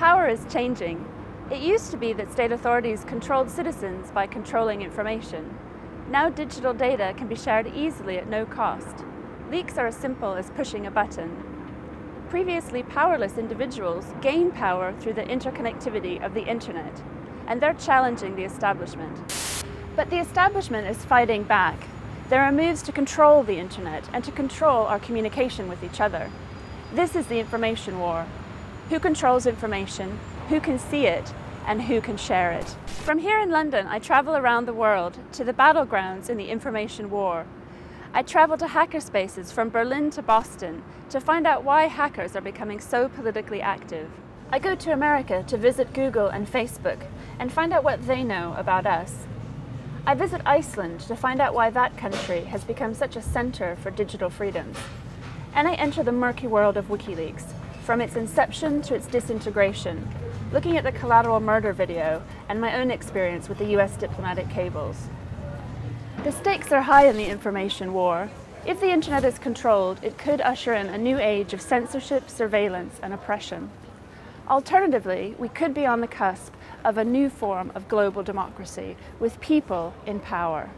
Power is changing. It used to be that state authorities controlled citizens by controlling information. Now digital data can be shared easily at no cost. Leaks are as simple as pushing a button. Previously powerless individuals gain power through the interconnectivity of the internet, and they're challenging the establishment. But the establishment is fighting back. There are moves to control the internet and to control our communication with each other. This is the information war. Who controls information, who can see it, and who can share it. From here in London, I travel around the world to the battlegrounds in the information war. I travel to hackerspaces from Berlin to Boston to find out why hackers are becoming so politically active. I go to America to visit Google and Facebook and find out what they know about us. I visit Iceland to find out why that country has become such a center for digital freedoms. And I enter the murky world of WikiLeaks, from its inception to its disintegration, looking at the collateral murder video and my own experience with the US diplomatic cables. The stakes are high in the information war. If the internet is controlled, it could usher in a new age of censorship, surveillance, and oppression. Alternatively, we could be on the cusp of a new form of global democracy with people in power.